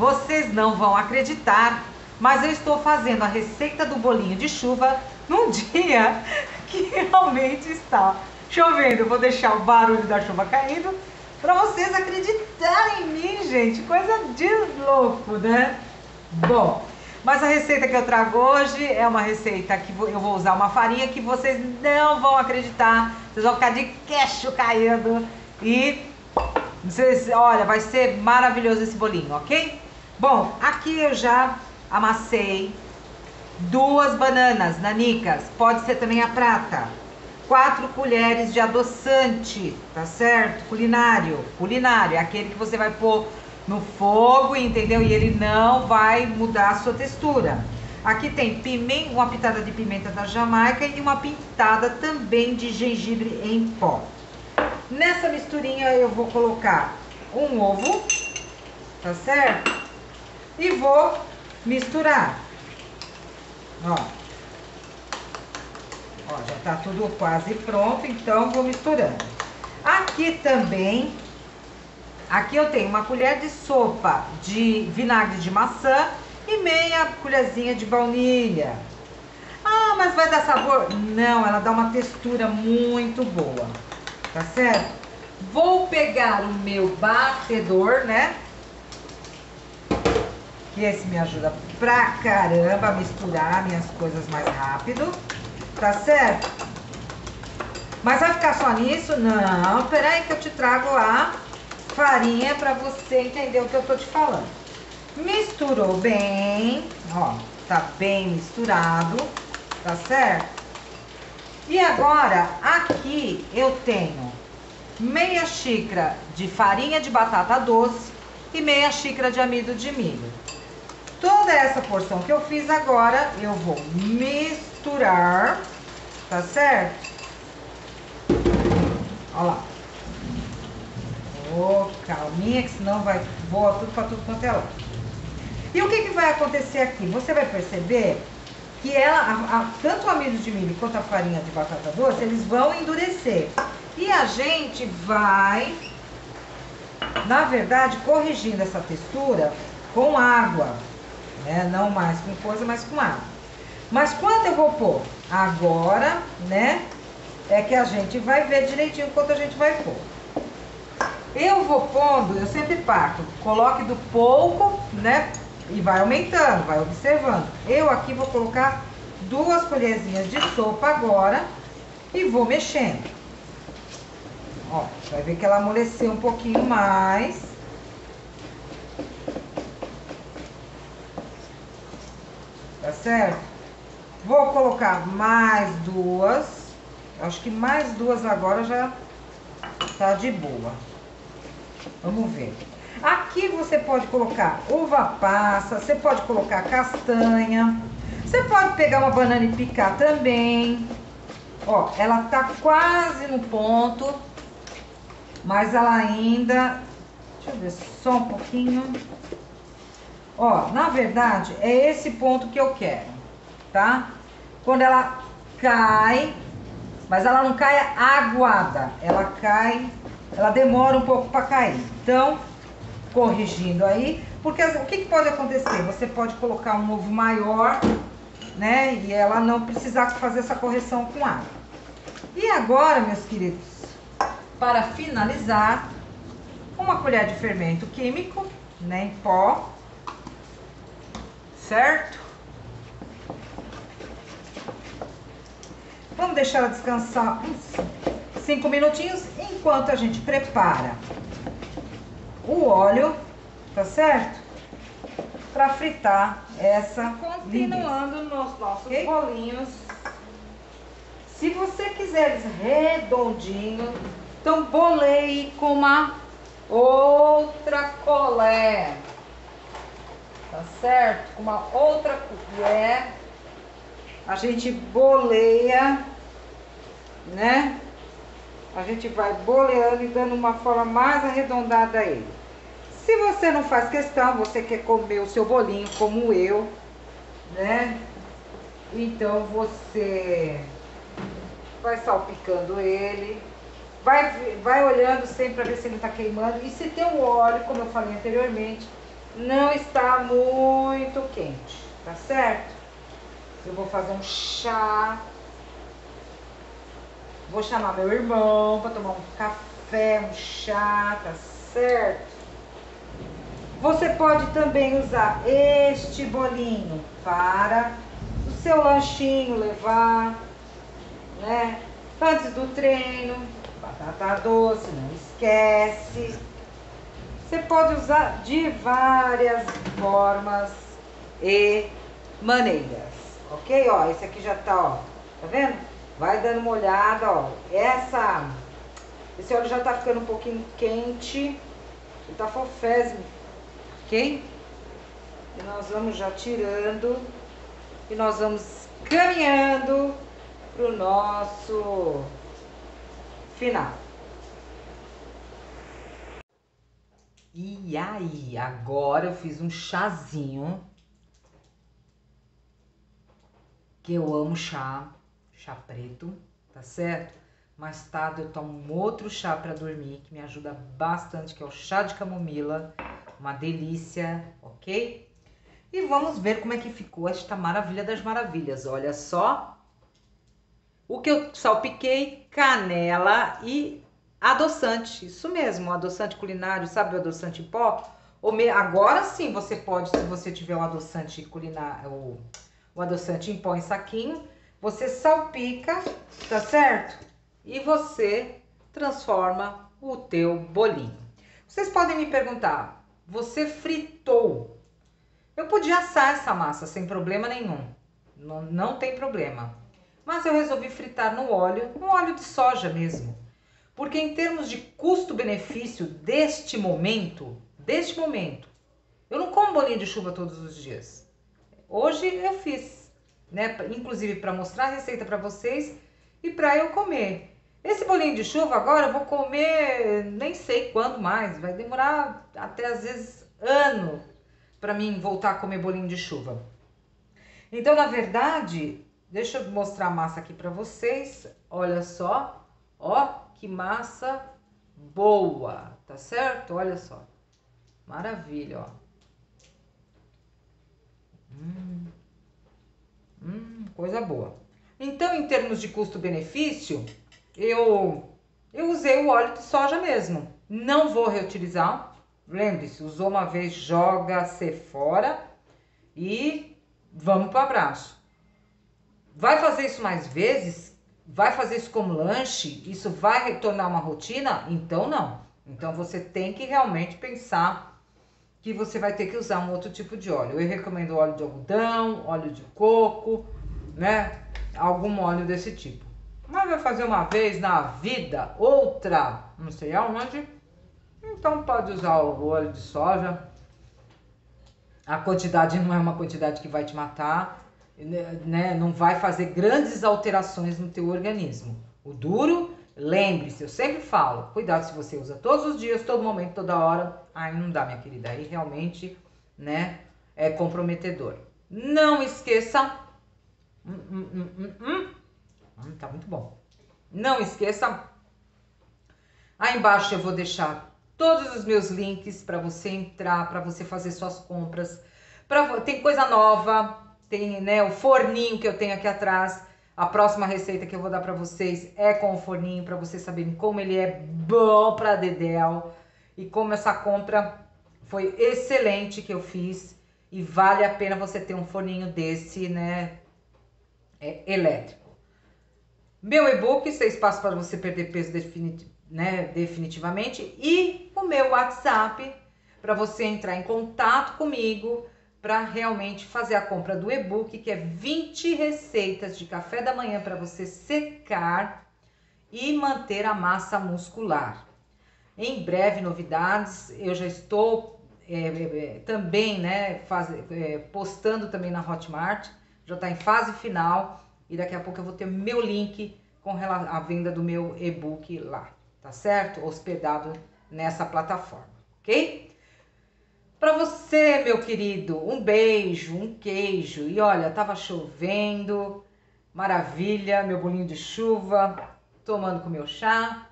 vocês não vão acreditar, mas eu estou fazendo a receita do bolinho de chuva num dia que realmente está chovendo. Vou deixar o barulho da chuva caindo para vocês acreditarem em mim, gente. Coisa de louco, né? Bom, mas a receita que eu trago hoje é uma receita que eu vou usar uma farinha que vocês não vão acreditar. Vocês vão ficar de queixo caindo e vocês, olha, vai ser maravilhoso esse bolinho, ok? Bom, aqui eu já amassei duas bananas nanicas, pode ser também a prata. Quatro colheres de adoçante, tá certo? Culinário, culinário, é aquele que você vai pôr no fogo, entendeu? E ele não vai mudar a sua textura. Aqui tem pimenta, uma pitada de pimenta da Jamaica e uma pitada também de gengibre em pó. Nessa misturinha eu vou colocar um ovo, tá certo? E vou misturar. Ó. Ó, já tá tudo quase pronto, então vou misturando. Aqui também, aqui eu tenho uma colher de sopa de vinagre de maçã e meia colherzinha de baunilha. Ah, mas vai dar sabor? Não, ela dá uma textura muito boa tá certo? Vou pegar o meu batedor, né? Que esse me ajuda pra caramba a misturar minhas coisas mais rápido, tá certo? Mas vai ficar só nisso? Não, peraí que eu te trago a farinha pra você entender o que eu tô te falando. Misturou bem, ó, tá bem misturado, tá certo? E agora, aqui eu tenho meia xícara de farinha de batata doce e meia xícara de amido de milho. Toda essa porção que eu fiz agora, eu vou misturar, tá certo? Olha lá. Ô, oh, calminha, que senão vai voar tudo pra tudo quanto é lá. E o que, que vai acontecer aqui? Você vai perceber que ela, a, a, tanto o amido de milho quanto a farinha de batata doce, eles vão endurecer. E a gente vai, na verdade, corrigindo essa textura com água, né? Não mais com coisa, mas com água. Mas quando eu vou pôr? Agora, né? É que a gente vai ver direitinho quanto a gente vai pôr. Eu vou pondo, eu sempre parto, coloque do pouco, né? E vai aumentando, vai observando. Eu aqui vou colocar duas colherzinhas de sopa agora e vou mexendo. Ó, vai ver que ela amoleceu um pouquinho mais. Tá certo? Vou colocar mais duas. Acho que mais duas agora já tá de boa. Vamos ver. Aqui você pode colocar uva passa, você pode colocar castanha, você pode pegar uma banana e picar também. Ó, ela tá quase no ponto, mas ela ainda... Deixa eu ver só um pouquinho. Ó, na verdade, é esse ponto que eu quero, tá? Quando ela cai, mas ela não cai aguada, ela cai, ela demora um pouco para cair. Então, corrigindo aí, porque o que, que pode acontecer? Você pode colocar um ovo maior, né, e ela não precisar fazer essa correção com água. E agora, meus queridos, para finalizar, uma colher de fermento químico, né, em pó, certo? Vamos deixar ela descansar uns 5 minutinhos enquanto a gente prepara o óleo, tá certo? Para fritar essa Continuando linguiça. nos nossos okay? bolinhos. Se você quiser eles redondinhos, então bolei com uma outra colher. Tá certo? Com uma outra colher. A gente boleia, né? A gente vai boleando e dando uma forma mais arredondada a ele. Se você não faz questão, você quer comer o seu bolinho como eu, né? Então você vai salpicando ele, vai, vai olhando sempre para ver se ele está queimando. E se tem o óleo, como eu falei anteriormente, não está muito quente, tá certo? Eu vou fazer um chá. Vou chamar meu irmão para tomar um café, um chá, tá certo? Você pode também usar este bolinho para o seu lanchinho levar, né? Antes do treino, batata doce, não esquece. Você pode usar de várias formas e maneiras, ok? Ó, esse aqui já tá, ó, tá vendo? Vai dando uma olhada, ó. Essa, esse óleo já tá ficando um pouquinho quente, ele tá fofésimo, ok? E nós vamos já tirando e nós vamos caminhando pro nosso final. E aí, agora eu fiz um chazinho. Que eu amo chá, chá preto, tá certo? Mais tarde eu tomo outro chá para dormir que me ajuda bastante, que é o chá de camomila, uma delícia, ok? E vamos ver como é que ficou esta maravilha das maravilhas. Olha só, o que eu salpiquei, canela e adoçante. Isso mesmo, adoçante culinário, sabe o adoçante em pó? Agora sim você pode, se você tiver o adoçante culinário, o, o adoçante em pó em saquinho, você salpica, tá certo? E você transforma o teu bolinho. Vocês podem me perguntar, você fritou? Eu podia assar essa massa sem problema nenhum, não, não tem problema mas eu resolvi fritar no óleo, no óleo de soja mesmo. Porque em termos de custo-benefício deste momento, deste momento, eu não como bolinho de chuva todos os dias. Hoje eu fiz, né, inclusive para mostrar a receita para vocês e para eu comer. Esse bolinho de chuva agora eu vou comer nem sei quando mais, vai demorar até às vezes ano para mim voltar a comer bolinho de chuva. Então, na verdade, Deixa eu mostrar a massa aqui para vocês. Olha só, ó, que massa boa, tá certo? Olha só. Maravilha, ó. Hum, hum, coisa boa. Então, em termos de custo-benefício, eu, eu usei o óleo de soja mesmo. Não vou reutilizar. Lembre-se, usou uma vez, joga se fora e vamos para o abraço. Vai fazer isso mais vezes? Vai fazer isso como lanche? Isso vai retornar uma rotina? Então não. Então você tem que realmente pensar que você vai ter que usar um outro tipo de óleo. Eu recomendo óleo de algodão, óleo de coco, né? Algum óleo desse tipo. Mas vai fazer uma vez na vida, outra, não sei aonde. Então pode usar o óleo de soja. A quantidade não é uma quantidade que vai te matar né, não vai fazer grandes alterações no teu organismo. O duro, lembre-se, eu sempre falo, cuidado se você usa todos os dias, todo momento, toda hora, aí não dá, minha querida, aí realmente, né, é comprometedor. Não esqueça, hum, hum, hum, hum, hum tá muito bom. Não esqueça, aí embaixo eu vou deixar todos os meus links para você entrar, para você fazer suas compras. Pra, tem coisa nova, tem né, o forninho que eu tenho aqui atrás. A próxima receita que eu vou dar para vocês é com o forninho, para vocês saberem como ele é bom para dedéu e como essa compra foi excelente que eu fiz e vale a pena você ter um forninho desse, né, é, elétrico. Meu e-book, seis passos para você perder peso definit né, definitivamente e o meu WhatsApp para você entrar em contato comigo para realmente fazer a compra do e-book, que é 20 receitas de café da manhã para você secar e manter a massa muscular. Em breve, novidades, eu já estou é, é, é também né, faz, é, postando também na Hotmart, já está em fase final e daqui a pouco eu vou ter meu link com a venda do meu e-book lá, tá certo? Hospedado nessa plataforma, ok? Para você, meu querido, um beijo, um queijo. E olha, tava chovendo, maravilha, meu bolinho de chuva, tomando com meu chá.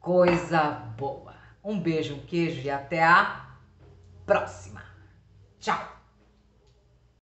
Coisa boa. Um beijo, um queijo e até a próxima. Tchau!